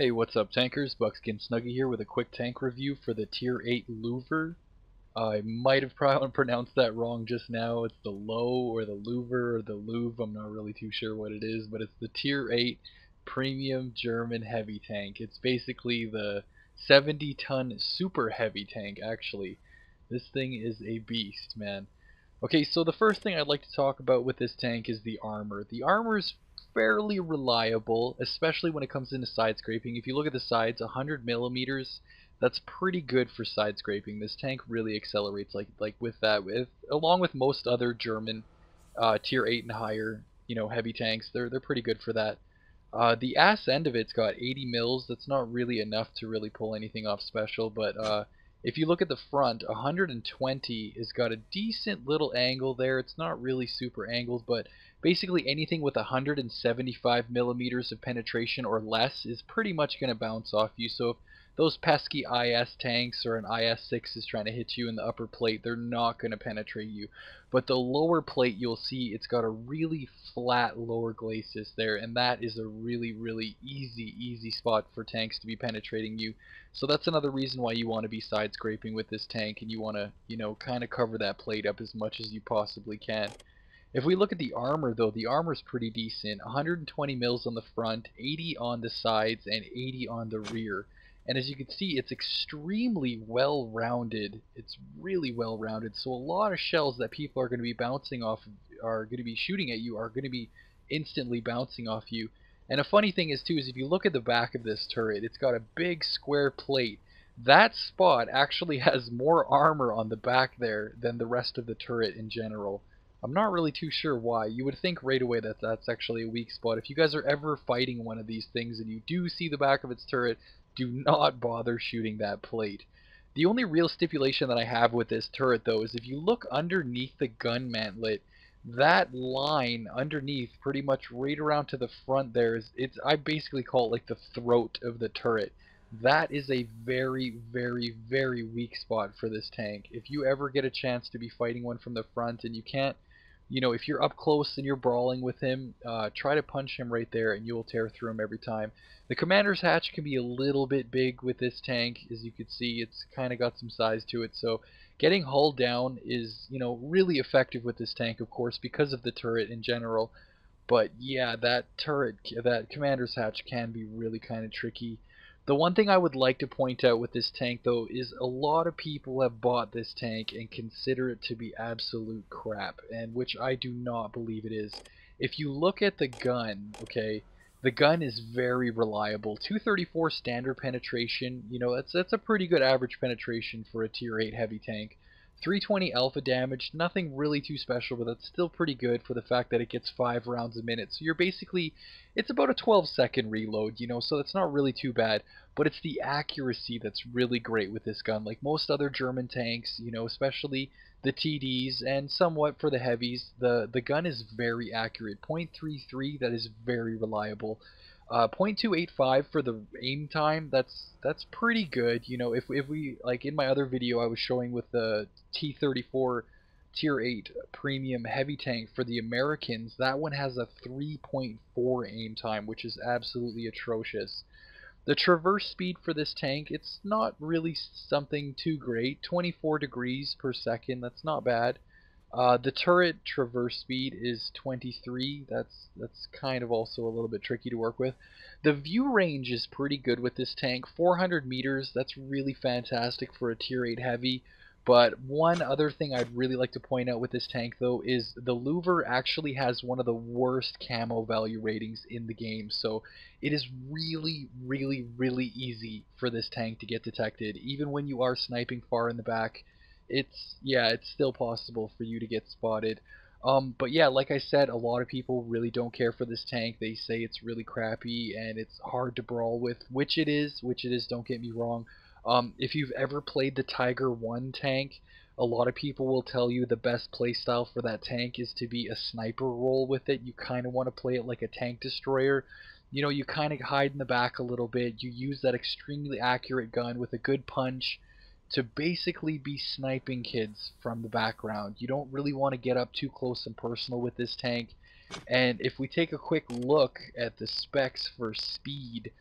Hey, what's up tankers? Buckskin Snuggy here with a quick tank review for the Tier 8 Louver. I might have probably pronounced that wrong just now. It's the Low or the Louver or the Louvre. I'm not really too sure what it is, but it's the Tier 8 Premium German Heavy Tank. It's basically the 70 ton super heavy tank actually. This thing is a beast, man. Okay, so the first thing I'd like to talk about with this tank is the armor. The armor is fairly reliable, especially when it comes into side scraping. If you look at the sides, 100 millimeters, that's pretty good for side scraping. This tank really accelerates like like with that, with along with most other German uh, tier 8 and higher, you know, heavy tanks. They're they're pretty good for that. Uh, the ass end of it's got 80 mils. That's not really enough to really pull anything off special, but uh, if you look at the front, 120 has got a decent little angle there. It's not really super angled, but basically anything with 175 millimeters of penetration or less is pretty much going to bounce off you. So if those pesky IS tanks or an IS-6 is trying to hit you in the upper plate, they're not going to penetrate you. But the lower plate, you'll see it's got a really flat lower glacis there, and that is a really, really easy, easy spot for tanks to be penetrating you. So that's another reason why you want to be side scraping with this tank, and you want to, you know, kind of cover that plate up as much as you possibly can. If we look at the armor though, the armor is pretty decent. 120 mils on the front, 80 on the sides, and 80 on the rear. And as you can see, it's extremely well rounded. It's really well rounded. So a lot of shells that people are going to be bouncing off, are going to be shooting at you, are going to be instantly bouncing off you. And a funny thing is too, is if you look at the back of this turret, it's got a big square plate. That spot actually has more armor on the back there than the rest of the turret in general. I'm not really too sure why. You would think right away that that's actually a weak spot. If you guys are ever fighting one of these things and you do see the back of its turret, do not bother shooting that plate. The only real stipulation that I have with this turret though is if you look underneath the gun mantlet, that line underneath pretty much right around to the front there is it's I basically call it like the throat of the turret. That is a very, very, very weak spot for this tank. If you ever get a chance to be fighting one from the front and you can't you know, if you're up close and you're brawling with him, uh, try to punch him right there and you will tear through him every time. The commander's hatch can be a little bit big with this tank. As you can see, it's kind of got some size to it. So getting hull down is, you know, really effective with this tank, of course, because of the turret in general. But yeah, that turret, that commander's hatch can be really kind of tricky. The one thing I would like to point out with this tank though is a lot of people have bought this tank and consider it to be absolute crap, and which I do not believe it is. If you look at the gun, okay, the gun is very reliable. 234 standard penetration, you know, that's that's a pretty good average penetration for a tier 8 heavy tank. 320 alpha damage, nothing really too special, but that's still pretty good for the fact that it gets 5 rounds a minute. So you're basically, it's about a 12 second reload, you know, so it's not really too bad. But it's the accuracy that's really great with this gun. Like most other German tanks, you know, especially the TDs and somewhat for the heavies, the, the gun is very accurate. .33, that is very reliable. Uh, 0.285 for the aim time, that's that's pretty good. You know, if, if we, like in my other video I was showing with the T-34 Tier 8 Premium Heavy Tank for the Americans, that one has a 3.4 aim time, which is absolutely atrocious. The traverse speed for this tank, it's not really something too great. 24 degrees per second, that's not bad. Uh, the turret traverse speed is 23. That's that's kind of also a little bit tricky to work with. The view range is pretty good with this tank. 400 meters. That's really fantastic for a tier 8 heavy. But one other thing I'd really like to point out with this tank though is the Louver actually has one of the worst camo value ratings in the game. So it is really, really, really easy for this tank to get detected. Even when you are sniping far in the back, it's yeah, it's still possible for you to get spotted. Um, but yeah, like I said, a lot of people really don't care for this tank. They say it's really crappy and it's hard to brawl with, which it is, which it is, don't get me wrong. Um, if you've ever played the Tiger 1 tank, a lot of people will tell you the best playstyle for that tank is to be a sniper role with it. You kind of want to play it like a tank destroyer. You know, you kind of hide in the back a little bit. You use that extremely accurate gun with a good punch to basically be sniping kids from the background. You don't really want to get up too close and personal with this tank. And if we take a quick look at the specs for speed,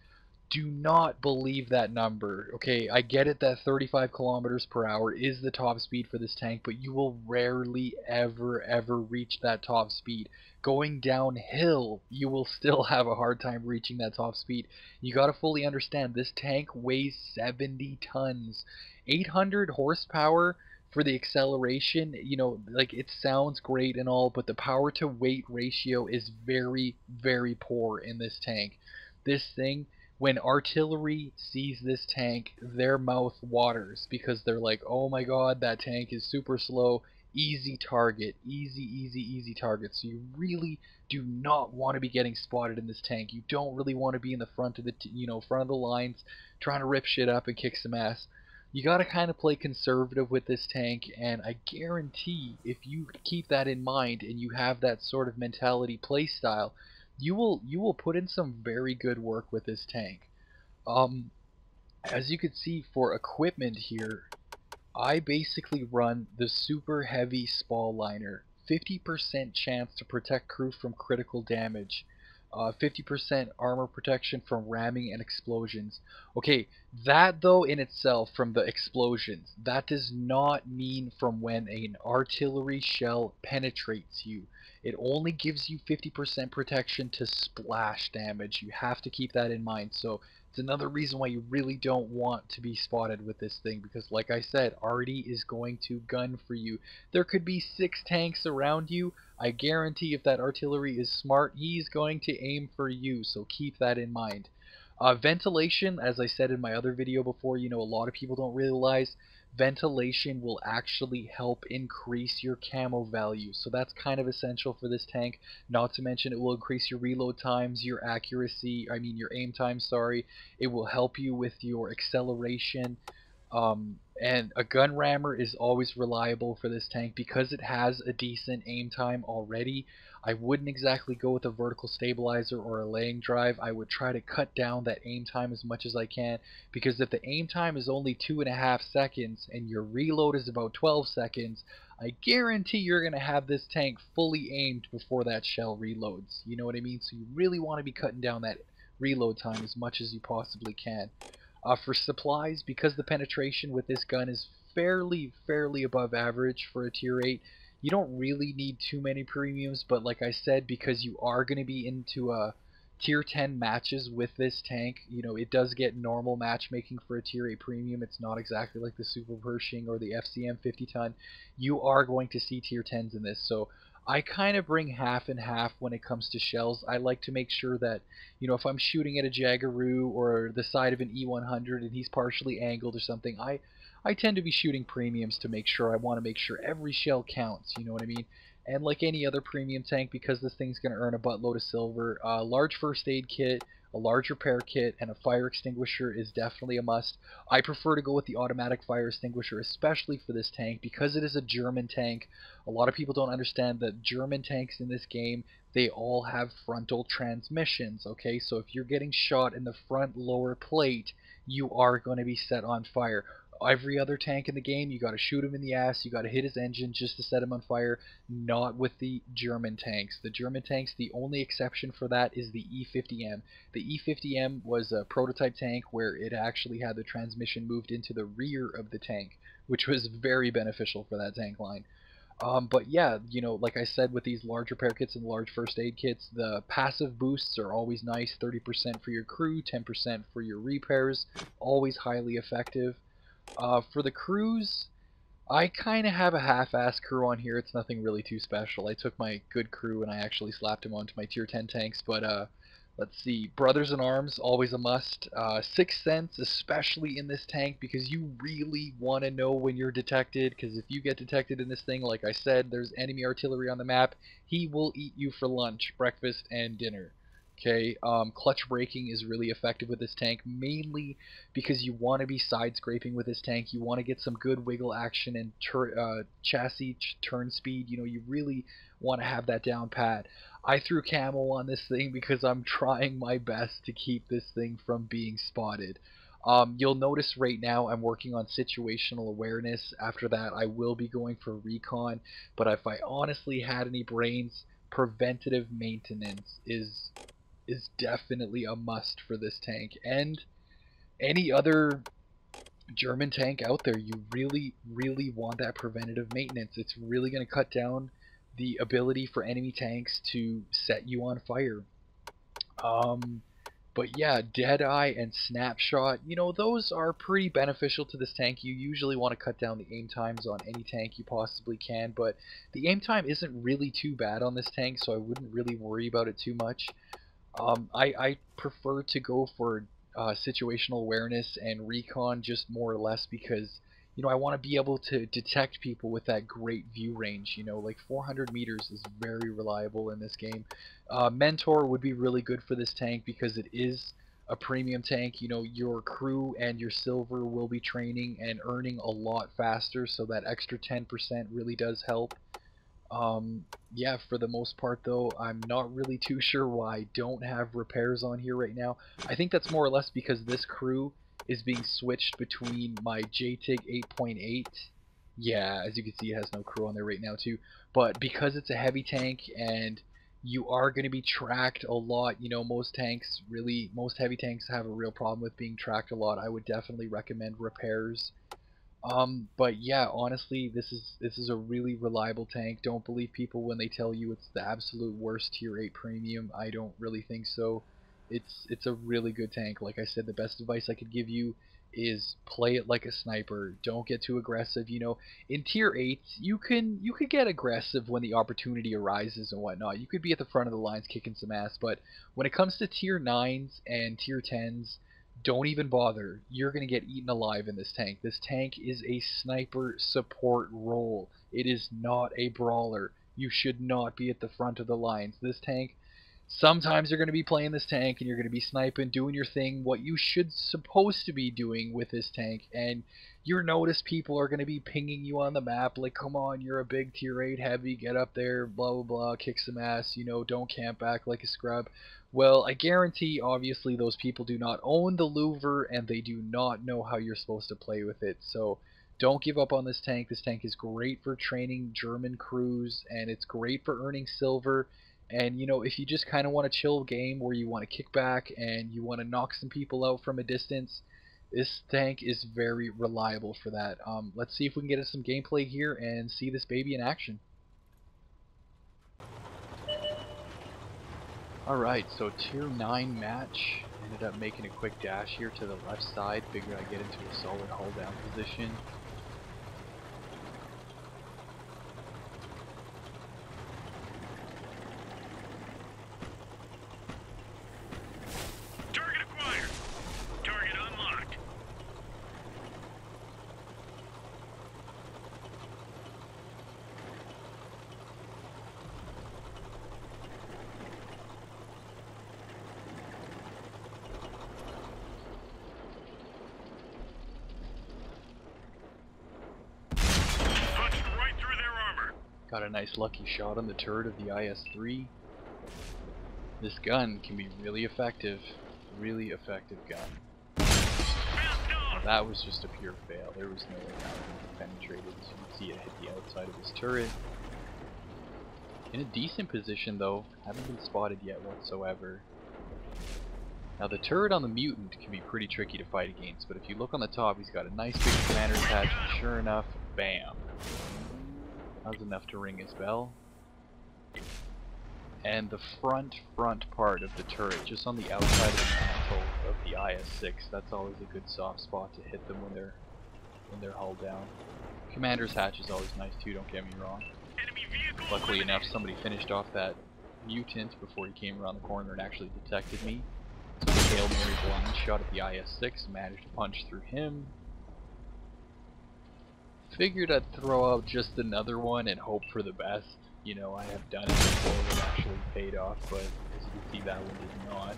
do not believe that number. Okay, I get it that 35 kilometers per hour is the top speed for this tank, but you will rarely ever ever reach that top speed. Going downhill, you will still have a hard time reaching that top speed. You got to fully understand this tank weighs 70 tons. 800 horsepower for the acceleration, you know, like it sounds great and all, but the power to weight ratio is very very poor in this tank. This thing when artillery sees this tank, their mouth waters because they're like, oh my god, that tank is super slow, easy target, easy, easy, easy target. So you really do not want to be getting spotted in this tank. You don't really want to be in the front of the, you know, front of the lines, trying to rip shit up and kick some ass. You got to kind of play conservative with this tank, and I guarantee if you keep that in mind and you have that sort of mentality play style, you will you will put in some very good work with this tank. Um, as you can see for equipment here, I basically run the super heavy spall liner. 50% chance to protect crew from critical damage. 50% uh, armor protection from ramming and explosions. Okay, that though in itself from the explosions, that does not mean from when an artillery shell penetrates you. It only gives you 50% protection to splash damage. You have to keep that in mind. So it's another reason why you really don't want to be spotted with this thing because like I said, arty is going to gun for you. There could be six tanks around you. I guarantee if that artillery is smart, he's going to aim for you. So keep that in mind. Uh, ventilation, as I said in my other video before, you know, a lot of people don't realize ventilation will actually help increase your camo value. So that's kind of essential for this tank. Not to mention it will increase your reload times, your accuracy, I mean your aim time, sorry. It will help you with your acceleration. Um, and a gun rammer is always reliable for this tank because it has a decent aim time already. I wouldn't exactly go with a vertical stabilizer or a laying drive. I would try to cut down that aim time as much as I can because if the aim time is only two and a half seconds and your reload is about 12 seconds, I guarantee you're going to have this tank fully aimed before that shell reloads. You know what I mean? So you really want to be cutting down that reload time as much as you possibly can. Uh, for supplies, because the penetration with this gun is fairly, fairly above average for a tier 8, you don't really need too many premiums, but like I said, because you are going to be into a uh, tier 10 matches with this tank, you know, it does get normal matchmaking for a tier 8 premium. It's not exactly like the Super Pershing or the FCM 50 ton. You are going to see tier 10s in this, so I kind of bring half and half when it comes to shells. I like to make sure that, you know, if I'm shooting at a Jaggaroo or the side of an E100 and he's partially angled or something, I I tend to be shooting premiums to make sure I want to make sure every shell counts, you know what I mean? And like any other premium tank, because this thing's going to earn a buttload of silver, a large first aid kit, a large repair kit, and a fire extinguisher is definitely a must. I prefer to go with the automatic fire extinguisher, especially for this tank, because it is a German tank. A lot of people don't understand that German tanks in this game, they all have frontal transmissions, okay? So if you're getting shot in the front lower plate, you are going to be set on fire every other tank in the game, you got to shoot him in the ass, you got to hit his engine just to set him on fire. Not with the German tanks. The German tanks, the only exception for that is the E50M. The E50M was a prototype tank where it actually had the transmission moved into the rear of the tank, which was very beneficial for that tank line. Um, but yeah, you know, like I said, with these large repair kits and large first aid kits, the passive boosts are always nice. 30% for your crew, 10% for your repairs, always highly effective. Uh, for the crews, I kind of have a half-ass crew on here. It's nothing really too special. I took my good crew and I actually slapped him onto my tier 10 tanks, but uh, let's see. Brothers in Arms, always a must. Uh, Sixth Sense, especially in this tank, because you really want to know when you're detected, because if you get detected in this thing, like I said, there's enemy artillery on the map, he will eat you for lunch, breakfast, and dinner. Okay, um, clutch braking is really effective with this tank, mainly because you want to be side scraping with this tank. You want to get some good wiggle action and uh, chassis turn speed. You know, you really want to have that down pat. I threw camel on this thing because I'm trying my best to keep this thing from being spotted. Um, you'll notice right now I'm working on situational awareness. After that, I will be going for recon. But if I honestly had any brains, preventative maintenance is is definitely a must for this tank. And any other German tank out there, you really, really want that preventative maintenance. It's really going to cut down the ability for enemy tanks to set you on fire. Um, but yeah, Deadeye and Snapshot, you know, those are pretty beneficial to this tank. You usually want to cut down the aim times on any tank you possibly can, but the aim time isn't really too bad on this tank, so I wouldn't really worry about it too much. Um, I, I prefer to go for uh, situational awareness and recon just more or less because you know I want to be able to detect people with that great view range. You know, like 400 meters is very reliable in this game. Uh, Mentor would be really good for this tank because it is a premium tank. You know, your crew and your silver will be training and earning a lot faster, so that extra 10% really does help. Um, yeah, for the most part though, I'm not really too sure why I don't have repairs on here right now. I think that's more or less because this crew is being switched between my JTIG 8.8. Yeah, as you can see, it has no crew on there right now too. But because it's a heavy tank and you are going to be tracked a lot, you know, most tanks really, most heavy tanks have a real problem with being tracked a lot. I would definitely recommend repairs um, but yeah, honestly, this is this is a really reliable tank. Don't believe people when they tell you it's the absolute worst tier 8 premium. I don't really think so. It's it's a really good tank. Like I said, the best advice I could give you is play it like a sniper. Don't get too aggressive. You know, in tier 8, you can you could get aggressive when the opportunity arises and whatnot. You could be at the front of the lines kicking some ass, but when it comes to tier 9s and tier 10s, don't even bother. You're going to get eaten alive in this tank. This tank is a sniper support role. It is not a brawler. You should not be at the front of the lines. This tank, sometimes you're going to be playing this tank and you're going to be sniping, doing your thing, what you should supposed to be doing with this tank, and you notice people are going to be pinging you on the map, like, come on, you're a big tier 8 heavy, get up there, blah, blah, blah, kick some ass, you know, don't camp back like a scrub. Well, I guarantee, obviously, those people do not own the louver, and they do not know how you're supposed to play with it, so don't give up on this tank. This tank is great for training German crews, and it's great for earning silver, and, you know, if you just kind of want a chill game where you want to kick back and you want to knock some people out from a distance, this tank is very reliable for that. Um, let's see if we can get some gameplay here and see this baby in action. Alright, so tier 9 match. Ended up making a quick dash here to the left side. Figured I'd get into a solid hull down position. A nice lucky shot on the turret of the IS-3. This gun can be really effective. Really effective gun. Now that was just a pure fail. There was no way that would penetrated. So you can see it hit the outside of his turret. In a decent position though. Haven't been spotted yet whatsoever. Now the turret on the mutant can be pretty tricky to fight against, but if you look on the top, he's got a nice big commander's hatch, and sure enough, bam. That was enough to ring his bell. And the front front part of the turret, just on the outside of the mantle of the IS-6, that's always a good soft spot to hit them when they're when they're hull down. Commander's hatch is always nice too, don't get me wrong. Luckily enough, somebody finished off that mutant before he came around the corner and actually detected me. So the Hail Mary blind shot at the IS-6, managed to punch through him, Figured I'd throw out just another one and hope for the best. You know, I have done it before it actually paid off, but as you can see that one did not.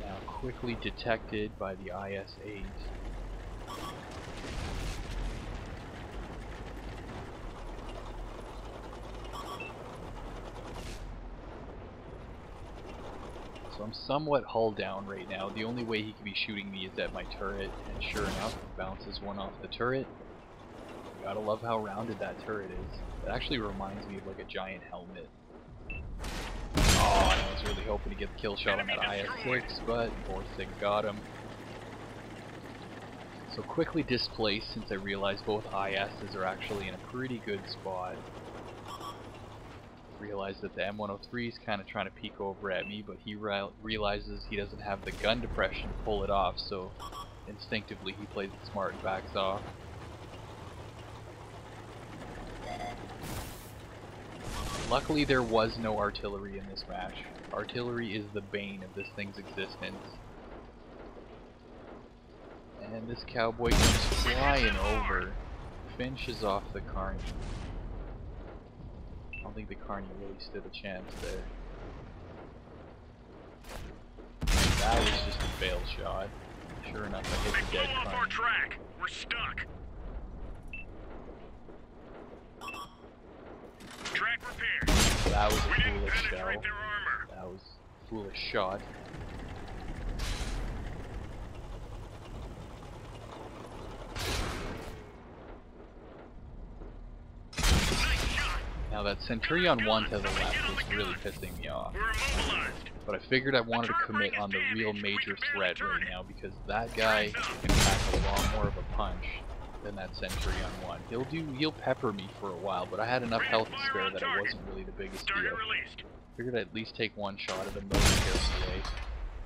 Now quickly detected by the IS-8. So I'm somewhat hull down right now. The only way he can be shooting me is at my turret, and sure enough, bounces one off the turret. gotta love how rounded that turret is. It actually reminds me of like a giant helmet. Oh, I was really hoping to get the kill shot on that IS-6, but Borsig got him. So quickly displaced since I realized both ISs are actually in a pretty good spot. Realized that the M103 is kind of trying to peek over at me, but he re realizes he doesn't have the gun depression to pull it off, so instinctively he plays it smart and backs off. Luckily there was no artillery in this match. Artillery is the bane of this thing's existence. And this cowboy comes flying over, finishes off the Carney. I don't think the Carney really stood a chance there. That was just a fail shot. Sure enough, I hit the dead Carney. track. We're stuck. Track repaired. That was a We foolish shell. penetrate their armor. That was a foolish shot. Nice shot. Now that Centurion 1 to the left was really pissing me off. But I figured I wanted to commit on the real major threat right now because that guy can pack a lot more of a punch than that Centurion 1. He'll do he'll pepper me for a while, but I had enough health to spare that it wasn't really the biggest deal. Figured I'd at least take one shot at him, though away,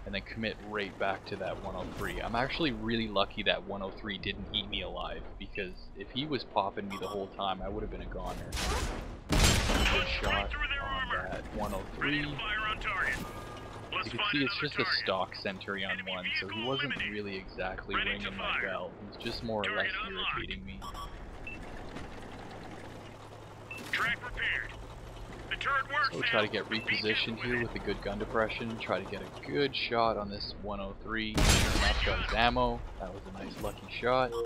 and then commit right back to that 103. I'm actually really lucky that 103 didn't eat me alive, because if he was popping me the whole time, I would have been a goner. Good shot on that 103. Ready to fire on target. Let's You can see it's just a stock Centurion 1, so he wasn't really exactly ringing my bell. He was just more or less irritating me. Track repaired. The turret works So try to get repositioned here with a good gun depression, try to get a good shot on this 103. Sure enough, got his ammo. That was a nice lucky shot. it.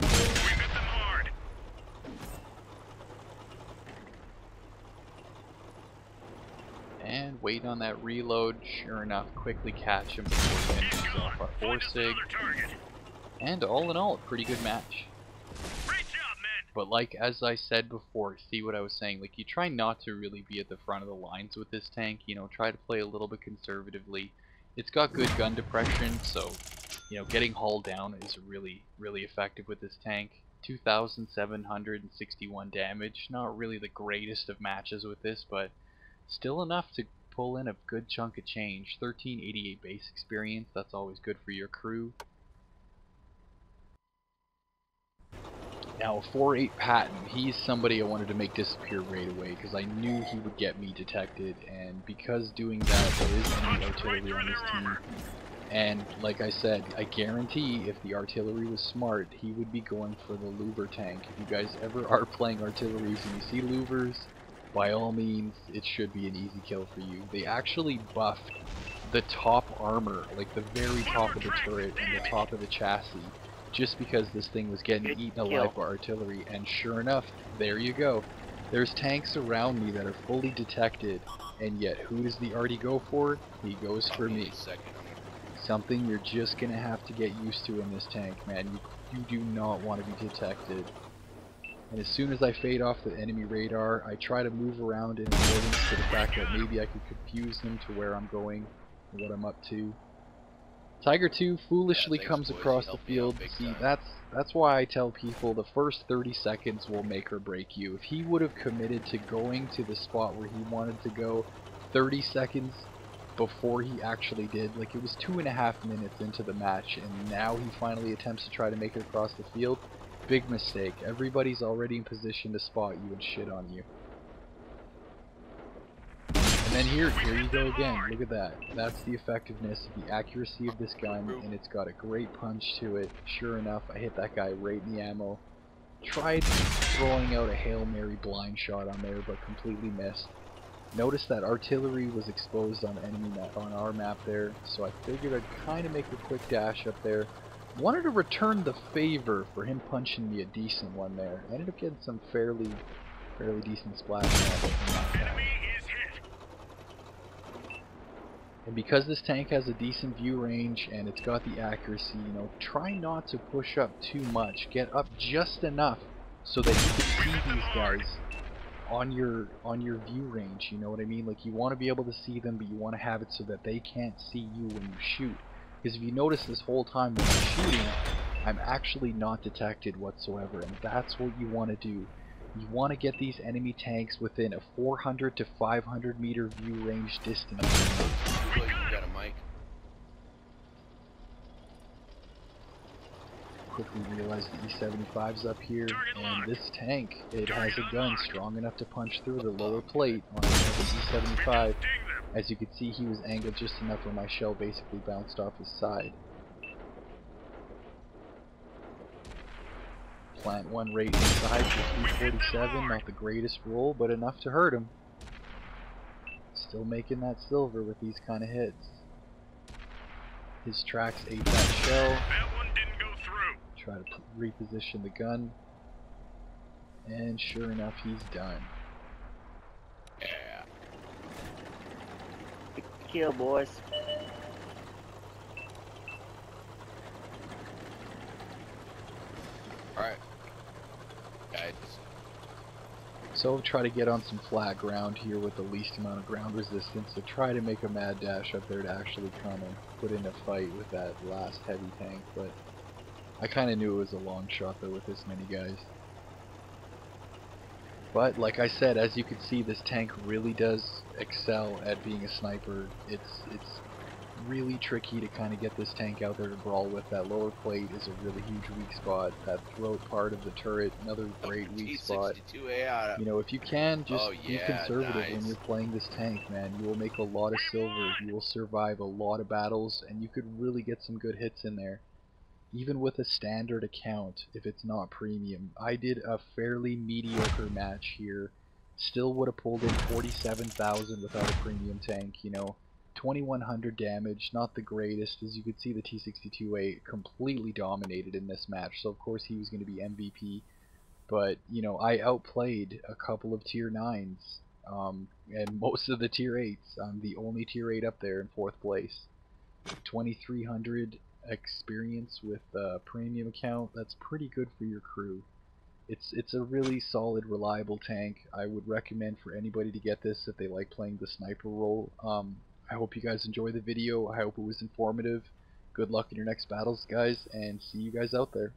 We hit them hard. And wait on that reload. Sure enough, quickly catch him before he finishes off our Borsig. And all in all, a pretty good match. But like as I said before, see what I was saying, like you try not to really be at the front of the lines with this tank, you know, try to play a little bit conservatively. It's got good gun depression, so you know, getting hull down is really, really effective with this tank. 2,761 damage, not really the greatest of matches with this, but still enough to pull in a good chunk of change. 1388 base experience, that's always good for your crew. Now, 4-8 Patton, he's somebody I wanted to make disappear right away because I knew he would get me detected, and because doing that, there is enemy artillery on this team. And like I said, I guarantee if the artillery was smart, he would be going for the louver tank. If you guys ever are playing artilleries and you see louvers, by all means, it should be an easy kill for you. They actually buffed the top armor, like the very top of the turret and the top of the chassis, just because this thing was getting Good eaten alive by artillery. And sure enough, there you go. There's tanks around me that are fully detected, and yet who does the arty go for? He goes for me. Something you're just gonna have to get used to in this tank, man. You, you do not want to be detected. And as soon as I fade off the enemy radar, I try to move around in accordance to the fact that maybe I could confuse them to where I'm going and what I'm up to. Tiger 2 foolishly thanks, comes across the helped me out field. See, time. that's that's why I tell people the first 30 seconds will make or break you. If he would have committed to going to the spot where he wanted to go 30 seconds before he actually did, like it was two and a half minutes into the match, and now he finally attempts to try to make it across the field. Big mistake. Everybody's already in position to spot you and shit on you. And then here, here you go again. Look at that. That's the effectiveness, the accuracy of this gun, and it's got a great punch to it. Sure enough, I hit that guy right in the ammo. Tried throwing out a Hail Mary blind shot on there, but completely missed. Notice that artillery was exposed on enemy map on our map there, so I figured I'd kind of make a quick dash up there. Wanted to return the favor for him punching me a decent one there. I ended up getting some fairly, fairly decent splash damage from that guy. Enemy is hit. And because this tank has a decent view range and it's got the accuracy, you know, try not to push up too much. Get up just enough so that you can see these guys on your on your view range, you know what I mean? Like you want to be able to see them, but you want to have it so that they can't see you when you shoot. Because if you notice this whole time when I'm shooting, I'm actually not detected whatsoever, and that's what you want to do. You want to get these enemy tanks within a 400 to 500 meter view range distance. You got a mic. Quickly realize the E75's up here, and this tank, it has a gun strong enough to punch through the lower plate on the E75. As you can see, he was angled just enough where my shell basically bounced off his side. Plant one right inside for 347, not the greatest roll, but enough to hurt him. Still making that silver with these kind of hits. His tracks ate that shell. That one didn't go through. Try to reposition the gun. And sure enough, he's done. Yeah. Kill, boys. Alright. Guys. So try to get on some flat ground here with the least amount of ground resistance. So try to make a mad dash up there to actually kind of put in a fight with that last heavy tank. But I kind of knew it was a long shot though with this many guys. But like I said, as you can see, this tank really does excel at being a sniper. It's it's really tricky to kind of get this tank out there to brawl with. That lower plate is a really huge weak spot. That throat part of the turret, another great weak spot. You know, if you can, just Oh, be yeah, conservative when you're playing this tank, man. You will make a lot of silver. You will survive a lot of battles, and you could really get some good hits in there. Even with a standard account, if it's not premium. I did a fairly mediocre match here. Still would have pulled in 47,000 without a premium tank, you know. 2100 damage, not the greatest. As you could see, the T62A completely dominated in this match, so of course he was going to be MVP but you know I outplayed a couple of tier nines, um, and most of the tier eights. I'm the only tier eight up there in fourth place. 2,300 experience with a premium account. That's pretty good for your crew. It's it's a really solid, reliable tank. I would recommend for anybody to get this if they like playing the sniper role. Um, I hope you guys enjoy the video. I hope it was informative. Good luck in your next battles, guys, and see you guys out there.